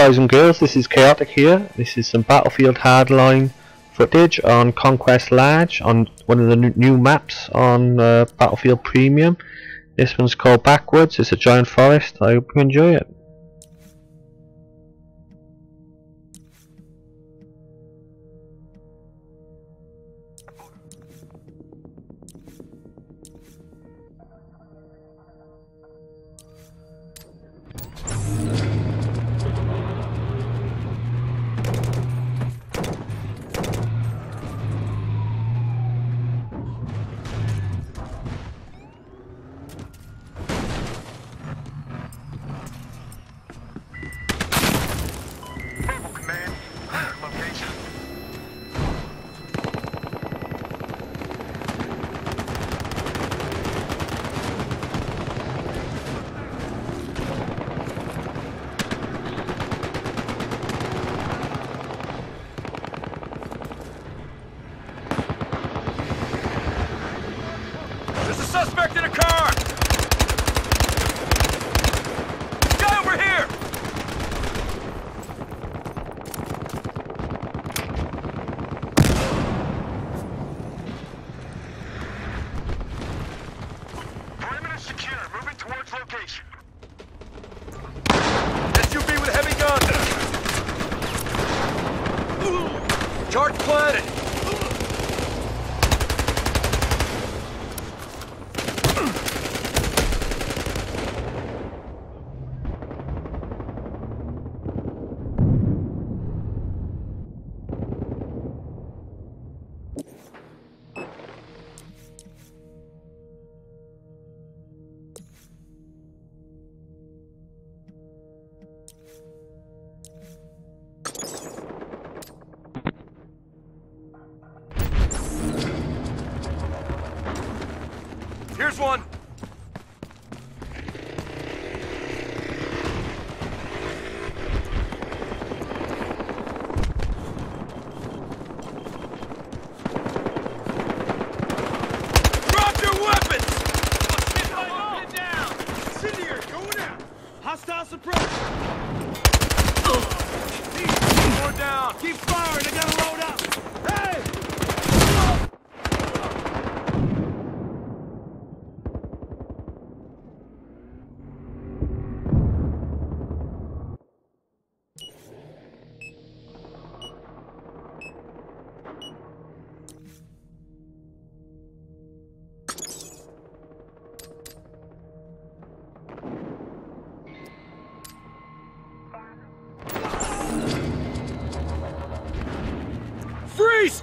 Guys and girls, this is Chaotic here. This is some Battlefield Hardline footage on Conquest Large on one of the new maps on uh, Battlefield Premium. This one's called Backwoods, it's a giant forest. I hope you enjoy it. Charge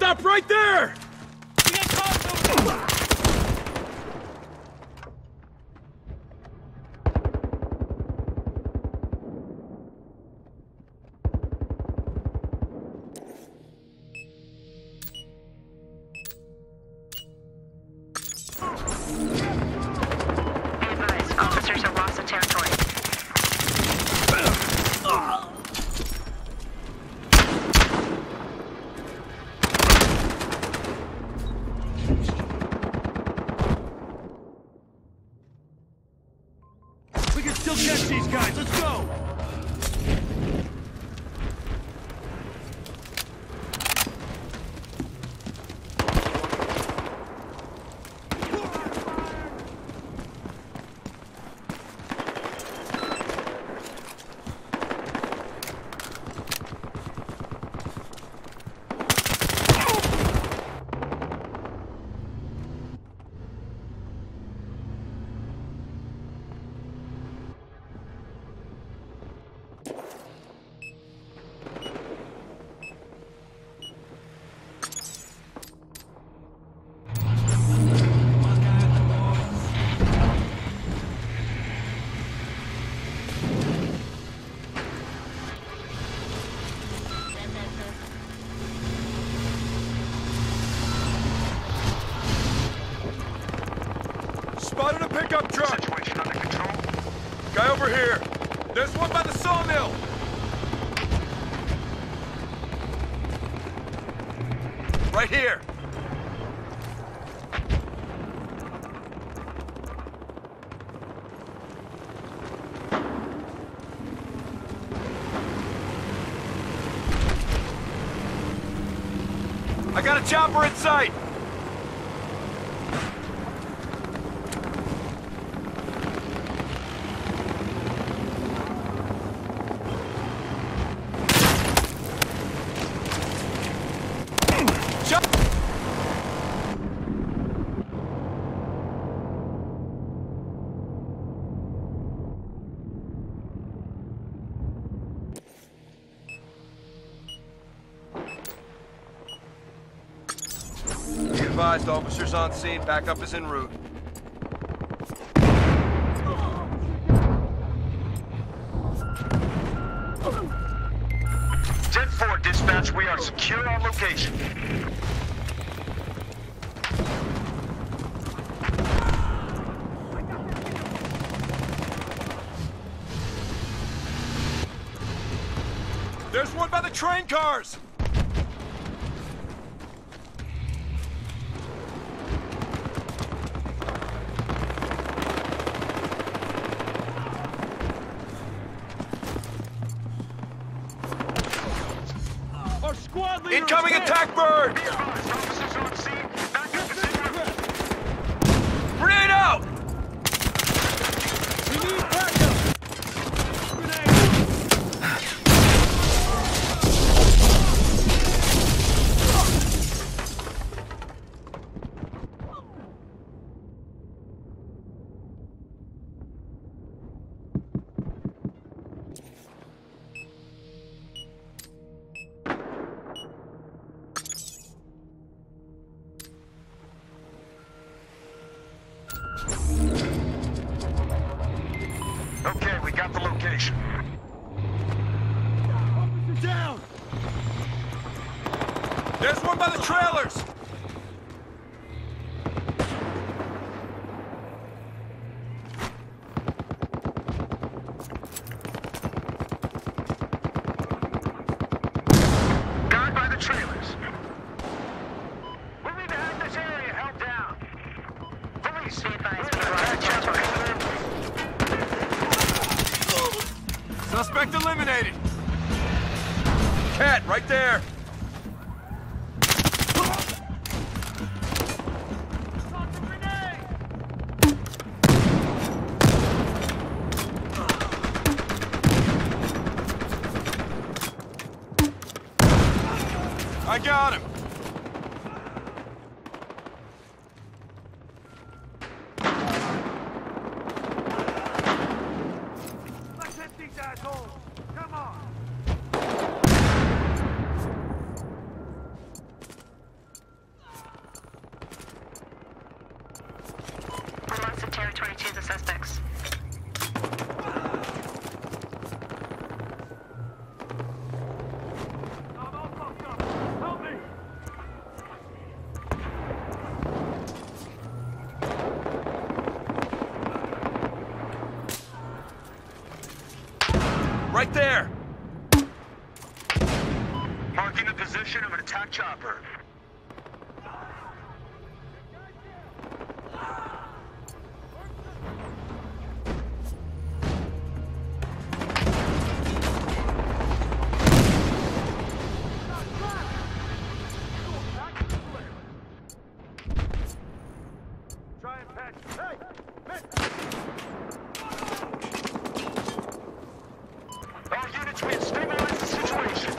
Stop right there! pickup truck. Situation under control. Guy over here. There's one by the sawmill. Right here. I got a chopper in sight! Advised, officers on scene. Backup is en route. Ten four dispatch, we are secure on location. There's one by the train cars! Incoming attack bird! Location. Officer down! There's one by the trailers! Cat, right there! I got him! Right there! marking the position of an attack chopper. Try and patch. Hey! All units, we have stabilized the situation.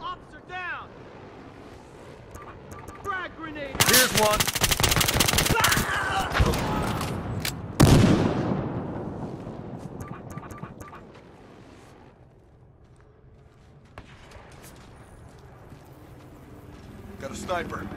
Officer down! Frag grenade! Here's one. Got a sniper.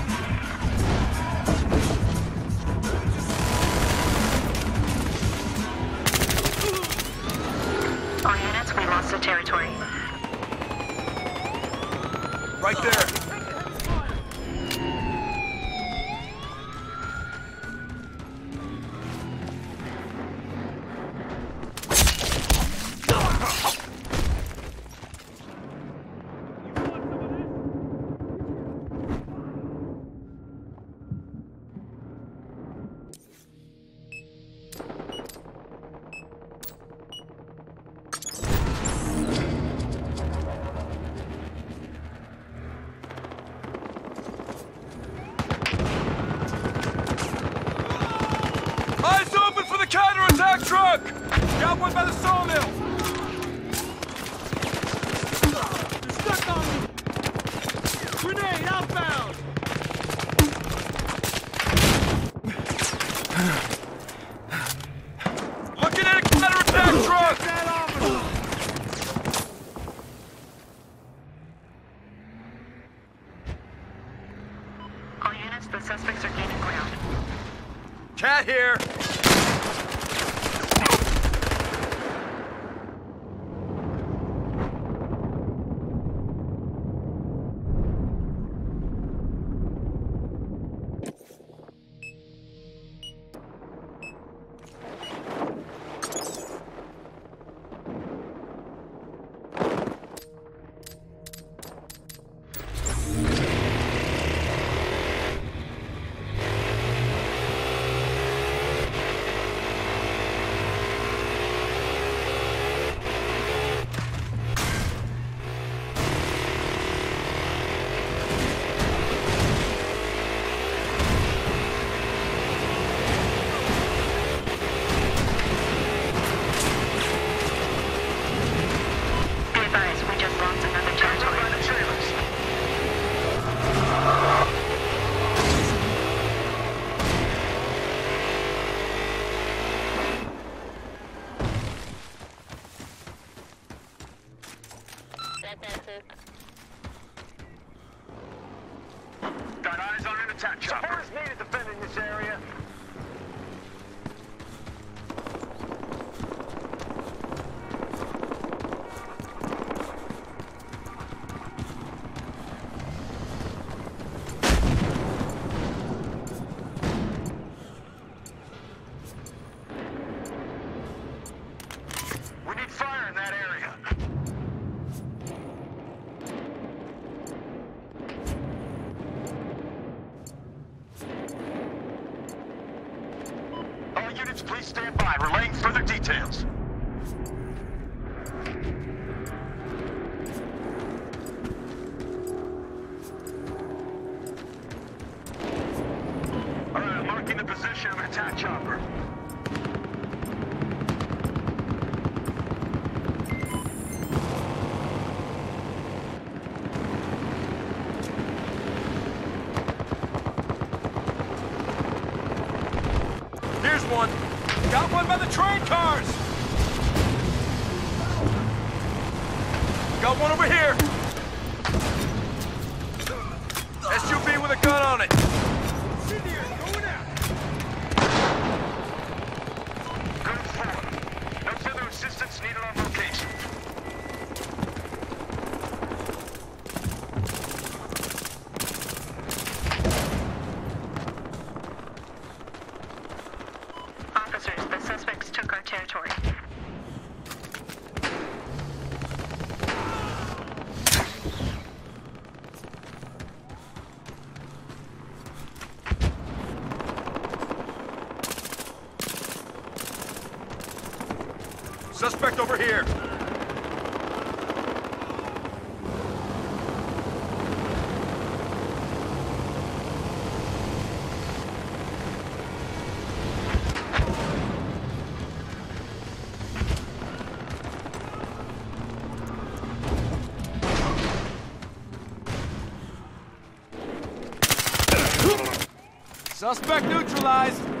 Vehicle. Got one by the sawmill! They're stuck on me! Grenade outbound! Looking at a counterattack truck! All units, the suspects are gaining ground. Cat here! Position of attack chopper. Here's one. Got one by the train cars. Got one over here. SUV with a gun on it. Good four. No further assistance needed on location. Officers, the suspects took our territory. Suspect over here. Suspect neutralized.